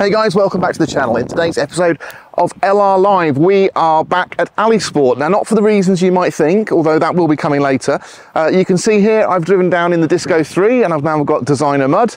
Hey guys, welcome back to the channel. In today's episode of LR Live, we are back at Allisport. Now, not for the reasons you might think, although that will be coming later. Uh, you can see here, I've driven down in the Disco 3 and I've now got designer mud.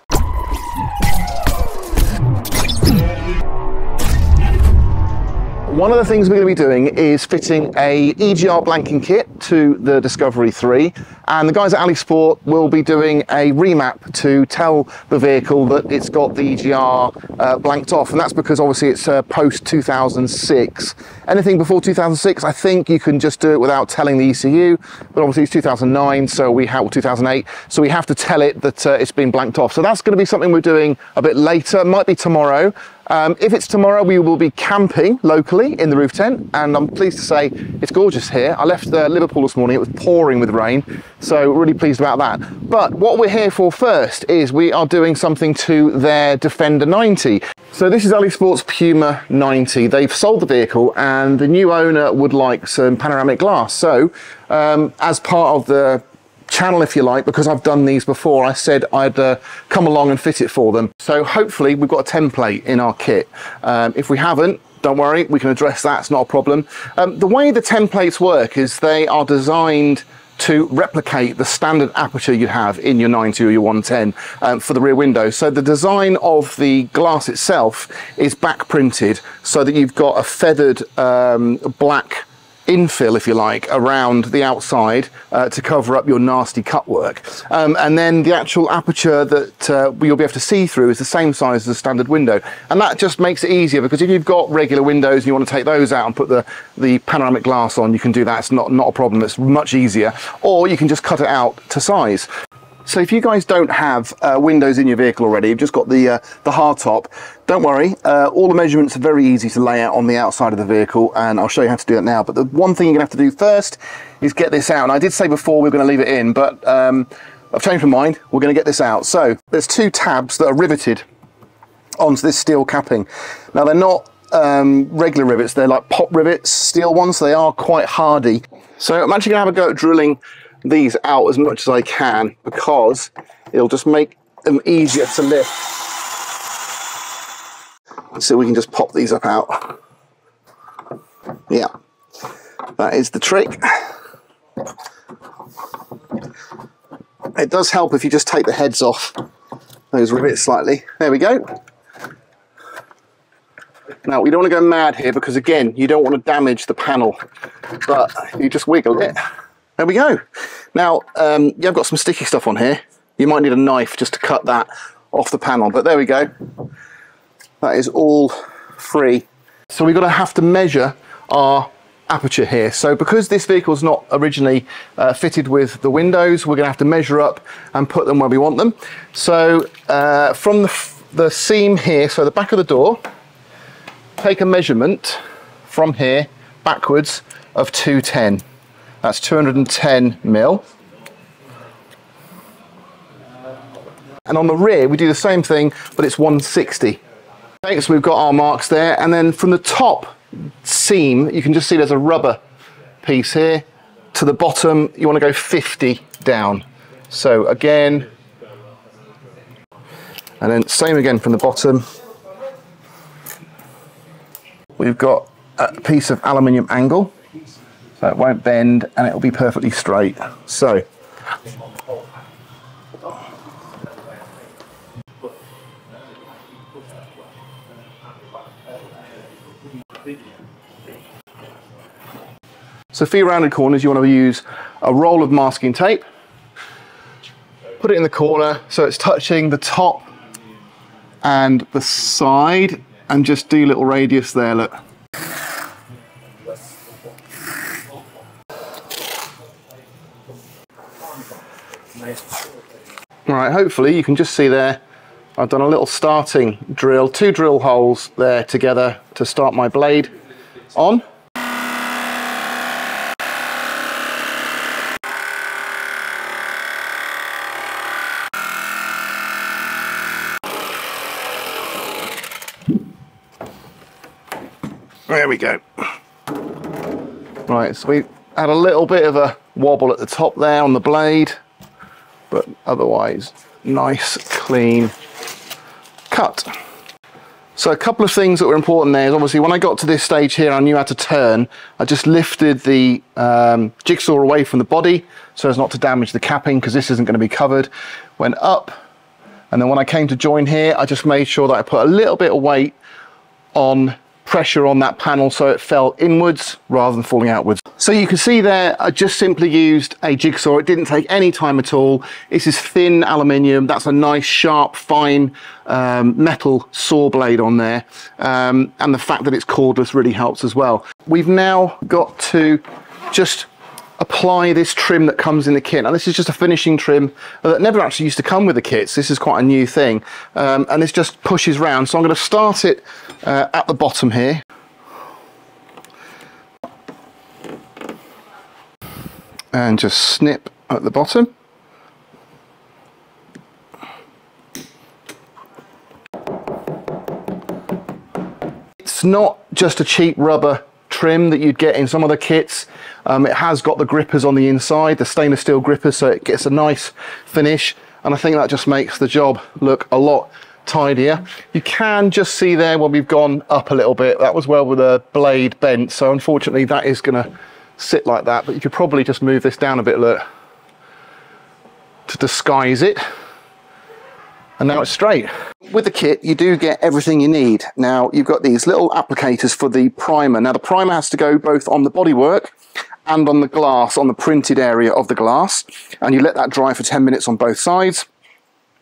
One of the things we're going to be doing is fitting a EGR blanking kit to the Discovery 3 and the guys at Allisport will be doing a remap to tell the vehicle that it's got the EGR uh, blanked off and that's because obviously it's uh, post 2006. Anything before 2006 I think you can just do it without telling the ECU but obviously it's 2009 so we have 2008 so we have to tell it that uh, it's been blanked off. So that's going to be something we're doing a bit later, might be tomorrow. Um, if it's tomorrow, we will be camping locally in the roof tent, and I'm pleased to say it's gorgeous here. I left uh, Liverpool this morning, it was pouring with rain, so really pleased about that. But what we're here for first is we are doing something to their Defender 90. So this is Allisport's Puma 90. They've sold the vehicle, and the new owner would like some panoramic glass. So, um, as part of the channel if you like because I've done these before. I said I'd uh, come along and fit it for them. So hopefully we've got a template in our kit. Um, if we haven't don't worry we can address that it's not a problem. Um, the way the templates work is they are designed to replicate the standard aperture you have in your 90 or your 110 um, for the rear window. So the design of the glass itself is back printed so that you've got a feathered um, black infill, if you like, around the outside uh, to cover up your nasty cutwork. Um, and then the actual aperture that uh, you'll be able to see through is the same size as a standard window. And that just makes it easier because if you've got regular windows and you want to take those out and put the, the panoramic glass on, you can do that. It's not, not a problem. It's much easier. Or you can just cut it out to size. So if you guys don't have uh, windows in your vehicle already, you've just got the, uh, the hardtop, don't worry, uh, all the measurements are very easy to lay out on the outside of the vehicle and I'll show you how to do that now. But the one thing you're gonna have to do first is get this out. And I did say before we are gonna leave it in, but um, I've changed my mind, we're gonna get this out. So there's two tabs that are riveted onto this steel capping. Now they're not um, regular rivets, they're like pop rivets, steel ones, so they are quite hardy. So I'm actually gonna have a go at drilling these out as much as I can because it'll just make them easier to lift. So we can just pop these up out. Yeah, that is the trick. It does help if you just take the heads off those rivets slightly. There we go. Now, we don't want to go mad here because, again, you don't want to damage the panel, but you just wiggle it. There we go. Now, um, yeah, I've got some sticky stuff on here. You might need a knife just to cut that off the panel, but there we go. That is all free. So we're going to have to measure our aperture here. So because this vehicle is not originally uh, fitted with the windows, we're going to have to measure up and put them where we want them. So uh, from the, the seam here, so the back of the door, take a measurement from here backwards of 210. That's 210 mil. And on the rear, we do the same thing, but it's 160. Okay, so we've got our marks there. And then from the top seam, you can just see there's a rubber piece here. To the bottom, you want to go 50 down. So again, and then same again from the bottom. We've got a piece of aluminium angle so it won't bend and it'll be perfectly straight. So So for your rounded corners, you want to use a roll of masking tape. Put it in the corner so it's touching the top and the side and just do little radius there, look. Right, hopefully you can just see there, I've done a little starting drill, two drill holes there together to start my blade on. There we go. Right, so we had a little bit of a wobble at the top there on the blade, but otherwise nice, clean cut. So a couple of things that were important there is obviously when I got to this stage here, I knew how to turn. I just lifted the um, jigsaw away from the body so as not to damage the capping because this isn't going to be covered. Went up, and then when I came to join here, I just made sure that I put a little bit of weight on pressure on that panel so it fell inwards rather than falling outwards. So you can see there, I just simply used a jigsaw. It didn't take any time at all. This is thin aluminium. That's a nice, sharp, fine um, metal saw blade on there. Um, and the fact that it's cordless really helps as well. We've now got to just apply this trim that comes in the kit. Now this is just a finishing trim that never actually used to come with the kits. This is quite a new thing. Um, and this just pushes round. So I'm going to start it uh, at the bottom here. And just snip at the bottom. It's not just a cheap rubber trim that you'd get in some other kits. Um, it has got the grippers on the inside, the stainless steel grippers, so it gets a nice finish. And I think that just makes the job look a lot tidier. You can just see there when we've gone up a little bit, that was where the blade bent. So unfortunately that is gonna sit like that, but you could probably just move this down a bit, look, to disguise it. And now it's straight. With the kit, you do get everything you need. Now, you've got these little applicators for the primer. Now, the primer has to go both on the bodywork and on the glass, on the printed area of the glass. And you let that dry for 10 minutes on both sides.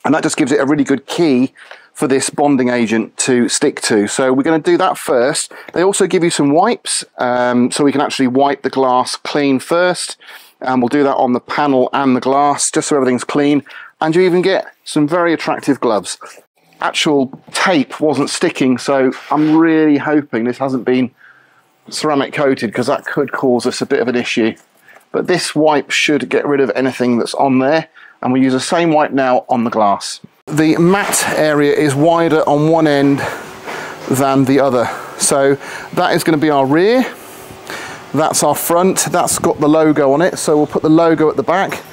And that just gives it a really good key for this bonding agent to stick to. So we're going to do that first. They also give you some wipes, um, so we can actually wipe the glass clean first. And we'll do that on the panel and the glass, just so everything's clean. And you even get some very attractive gloves. Actual tape wasn't sticking, so I'm really hoping this hasn't been ceramic coated because that could cause us a bit of an issue. But this wipe should get rid of anything that's on there and we use the same wipe now on the glass. The matte area is wider on one end than the other. So that is going to be our rear. That's our front. That's got the logo on it. So we'll put the logo at the back.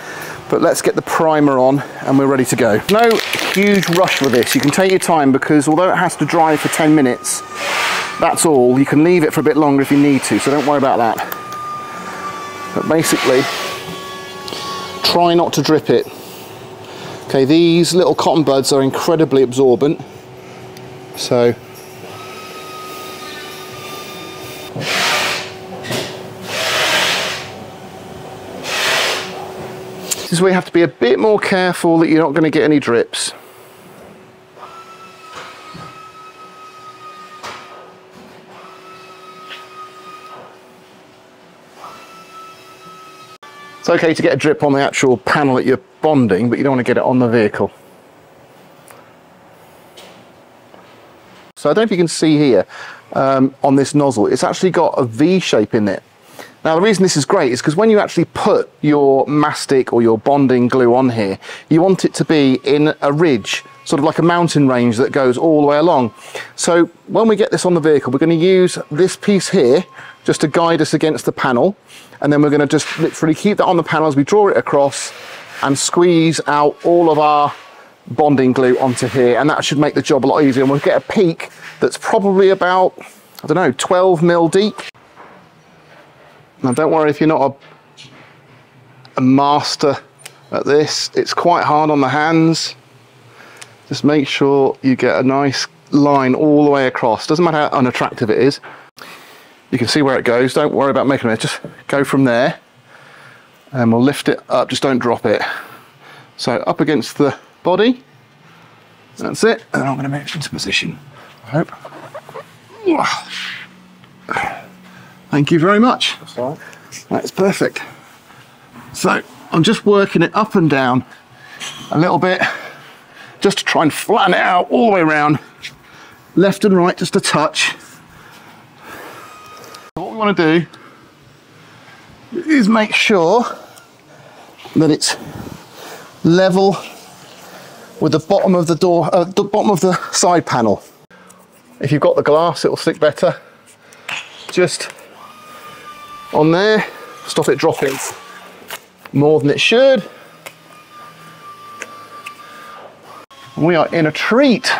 But let's get the primer on and we're ready to go. No huge rush with this. You can take your time because although it has to dry for 10 minutes, that's all. You can leave it for a bit longer if you need to. So don't worry about that. But basically, try not to drip it. Okay, these little cotton buds are incredibly absorbent. So is where you have to be a bit more careful that you're not going to get any drips. It's okay to get a drip on the actual panel that you're bonding, but you don't want to get it on the vehicle. So I don't know if you can see here um, on this nozzle, it's actually got a V shape in it. Now the reason this is great is because when you actually put your mastic or your bonding glue on here, you want it to be in a ridge, sort of like a mountain range that goes all the way along. So when we get this on the vehicle, we're going to use this piece here just to guide us against the panel and then we're going to just literally keep that on the panel as we draw it across and squeeze out all of our bonding glue onto here and that should make the job a lot easier and we'll get a peak that's probably about I don't know 12 mil deep now don't worry if you're not a, a master at this. It's quite hard on the hands. Just make sure you get a nice line all the way across. Doesn't matter how unattractive it is. You can see where it goes. Don't worry about making it. Just go from there. And we'll lift it up. Just don't drop it. So up against the body. That's it. And I'm going to move it into position. I hope thank you very much that's, that's perfect so I'm just working it up and down a little bit just to try and flatten it out all the way around left and right just a touch what we want to do is make sure that it's level with the bottom of the door, uh, the bottom of the side panel. If you've got the glass, it will stick better. Just on there, stop it dropping more than it should. We are in a treat.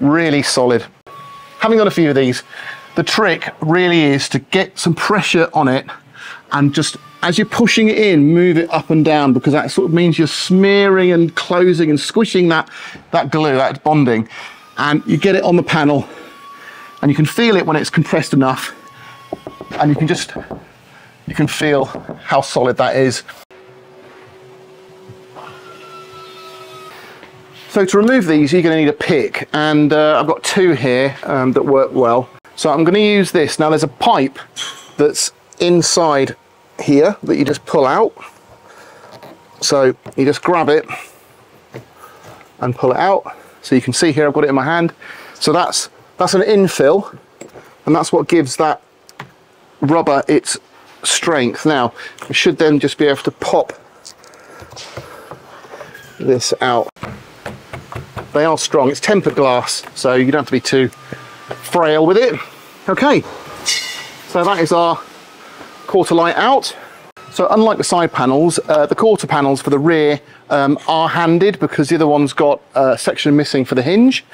really solid. Having got a few of these, the trick really is to get some pressure on it and just as you're pushing it in, move it up and down because that sort of means you're smearing and closing and squishing that, that glue, that bonding. And you get it on the panel and you can feel it when it's compressed enough and you can just, you can feel how solid that is. So to remove these, you're going to need a pick, and uh, I've got two here um, that work well. So I'm going to use this. Now there's a pipe that's inside here that you just pull out. So you just grab it and pull it out. So you can see here I've got it in my hand. So that's that's an infill, and that's what gives that rubber its strength. Now I should then just be able to pop this out. They are strong. It's tempered glass, so you don't have to be too frail with it. Okay, so that is our quarter light out. So unlike the side panels, uh, the quarter panels for the rear um, are handed because the other one's got a section missing for the hinge.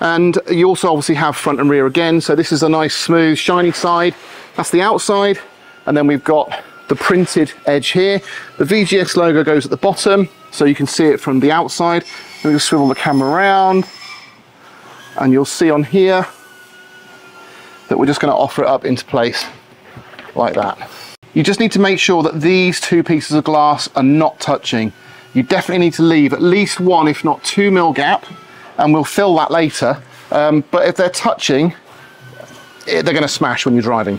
And you also obviously have front and rear again. So this is a nice smooth shiny side. That's the outside. And then we've got the printed edge here. The VGS logo goes at the bottom so you can see it from the outside. Let me just swivel the camera around and you'll see on here that we're just going to offer it up into place like that. You just need to make sure that these two pieces of glass are not touching. You definitely need to leave at least one, if not two mil gap, and we'll fill that later. Um, but if they're touching, eh, they're going to smash when you're driving.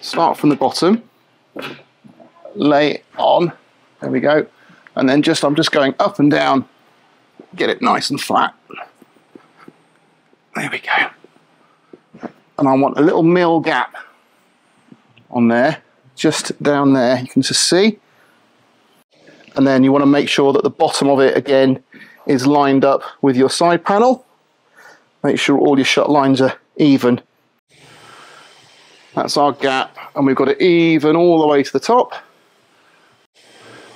Start from the bottom, lay on, there we go, and then just I'm just going up and down, get it nice and flat. There we go. And I want a little mil gap on there, just down there, you can just see. And then you want to make sure that the bottom of it again is lined up with your side panel. Make sure all your shut lines are even that's our gap, and we've got it even all the way to the top.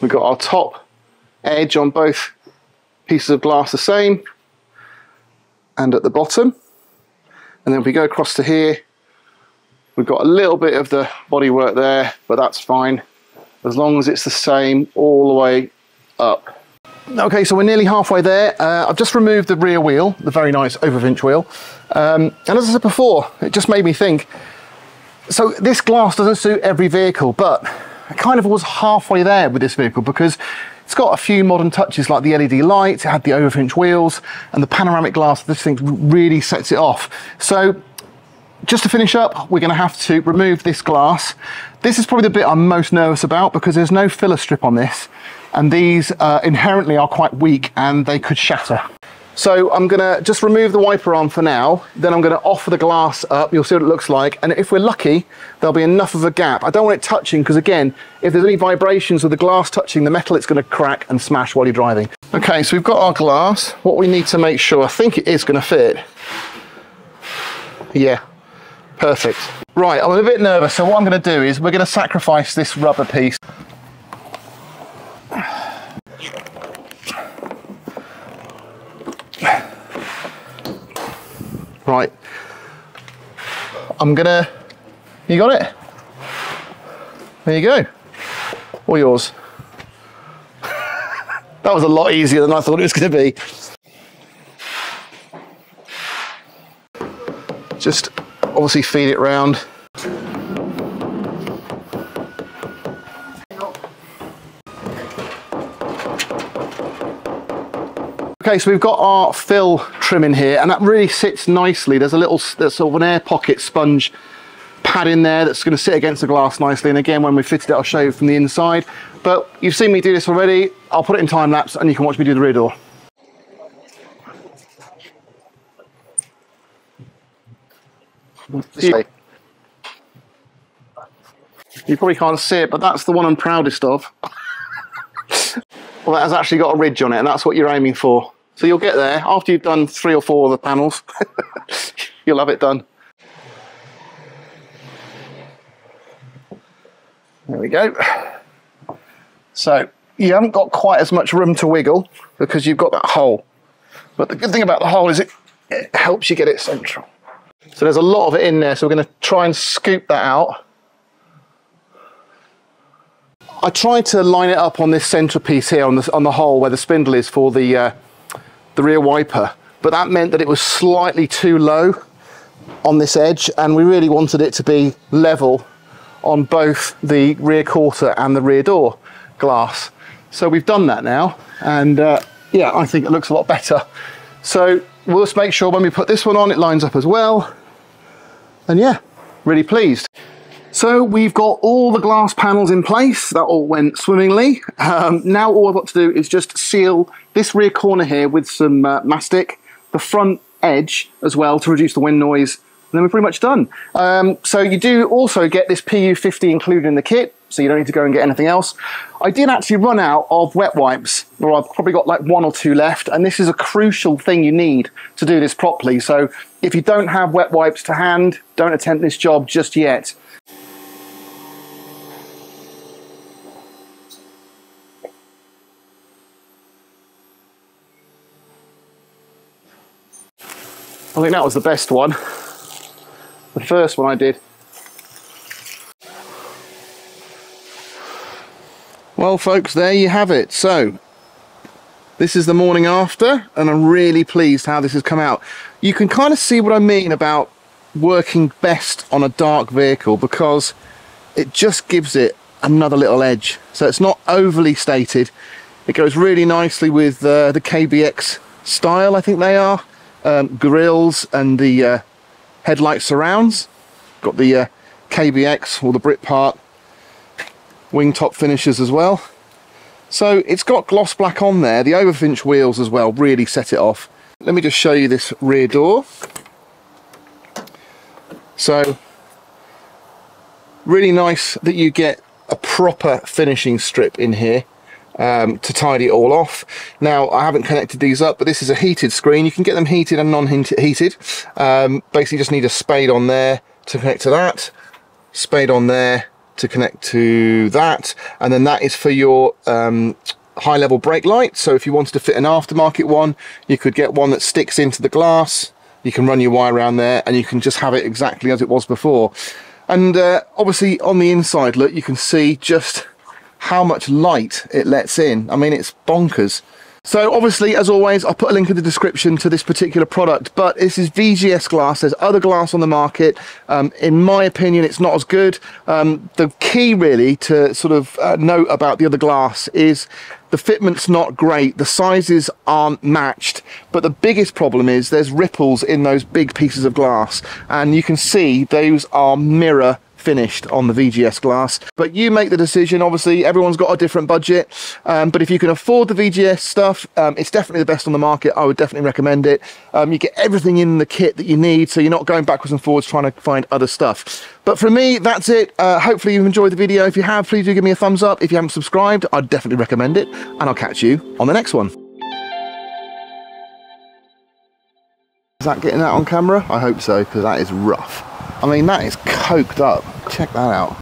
We've got our top edge on both pieces of glass the same, and at the bottom. And then if we go across to here, we've got a little bit of the bodywork there, but that's fine, as long as it's the same all the way up. Okay, so we're nearly halfway there. Uh, I've just removed the rear wheel, the very nice Overfinch wheel. Um, and as I said before, it just made me think, so this glass doesn't suit every vehicle, but I kind of was halfway there with this vehicle because it's got a few modern touches like the LED lights, it had the Overfinch wheels, and the panoramic glass, this thing really sets it off. So just to finish up, we're gonna have to remove this glass. This is probably the bit I'm most nervous about because there's no filler strip on this, and these uh, inherently are quite weak and they could shatter. So I'm gonna just remove the wiper arm for now, then I'm gonna offer the glass up, you'll see what it looks like, and if we're lucky, there'll be enough of a gap. I don't want it touching, because again, if there's any vibrations with the glass touching the metal, it's gonna crack and smash while you're driving. Okay, so we've got our glass. What we need to make sure, I think it is gonna fit. Yeah, perfect. Right, I'm a bit nervous, so what I'm gonna do is we're gonna sacrifice this rubber piece. Right. I'm gonna, you got it? There you go. All yours. that was a lot easier than I thought it was gonna be. Just obviously feed it round. Okay, so we've got our fill trim in here and that really sits nicely. There's a little there's sort of an air pocket sponge pad in there that's going to sit against the glass nicely. And again, when we fitted it, I'll show you from the inside. But you've seen me do this already. I'll put it in time lapse and you can watch me do the rear door. You, you probably can't see it, but that's the one I'm proudest of. Well, that has actually got a ridge on it, and that's what you're aiming for. So you'll get there after you've done three or four of the panels. you'll have it done. There we go. So you haven't got quite as much room to wiggle because you've got that hole. But the good thing about the hole is it, it helps you get it central. So there's a lot of it in there, so we're going to try and scoop that out. I tried to line it up on this centre piece here on the, on the hole where the spindle is for the, uh, the rear wiper, but that meant that it was slightly too low on this edge and we really wanted it to be level on both the rear quarter and the rear door glass. So we've done that now and uh, yeah, I think it looks a lot better. So we'll just make sure when we put this one on, it lines up as well. And yeah, really pleased. So we've got all the glass panels in place. That all went swimmingly. Um, now all I've got to do is just seal this rear corner here with some uh, mastic, the front edge as well to reduce the wind noise and then we're pretty much done. Um, so you do also get this PU50 included in the kit, so you don't need to go and get anything else. I did actually run out of wet wipes, or I've probably got like one or two left, and this is a crucial thing you need to do this properly. So if you don't have wet wipes to hand, don't attempt this job just yet. I think that was the best one. The first one I did. Well folks, there you have it. So, this is the morning after and I'm really pleased how this has come out. You can kind of see what I mean about working best on a dark vehicle because it just gives it another little edge. So it's not overly stated. It goes really nicely with uh, the KBX style, I think they are. Um, grills and the uh, headlight surrounds. Got the uh, KBX or the Britpart wing top finishes as well. So it's got gloss black on there. The overfinch wheels as well really set it off. Let me just show you this rear door. So really nice that you get a proper finishing strip in here um, to tidy it all off. Now, I haven't connected these up, but this is a heated screen. You can get them heated and non-heated. Um, basically, just need a spade on there to connect to that, spade on there to connect to that, and then that is for your um, high level brake light. So if you wanted to fit an aftermarket one, you could get one that sticks into the glass. You can run your wire around there and you can just have it exactly as it was before. And uh, obviously on the inside, look, you can see just how much light it lets in. I mean, it's bonkers. So obviously, as always, I'll put a link in the description to this particular product, but this is VGS glass. There's other glass on the market. Um, in my opinion, it's not as good. Um, the key really to sort of uh, note about the other glass is the fitment's not great. The sizes aren't matched, but the biggest problem is there's ripples in those big pieces of glass. And you can see those are mirror finished on the VGS glass. But you make the decision, obviously, everyone's got a different budget. Um, but if you can afford the VGS stuff, um, it's definitely the best on the market. I would definitely recommend it. Um, you get everything in the kit that you need, so you're not going backwards and forwards trying to find other stuff. But for me, that's it. Uh, hopefully you've enjoyed the video. If you have, please do give me a thumbs up. If you haven't subscribed, I'd definitely recommend it. And I'll catch you on the next one. Is that getting that on camera? I hope so, because that is rough. I mean, that is coked up. Check that out.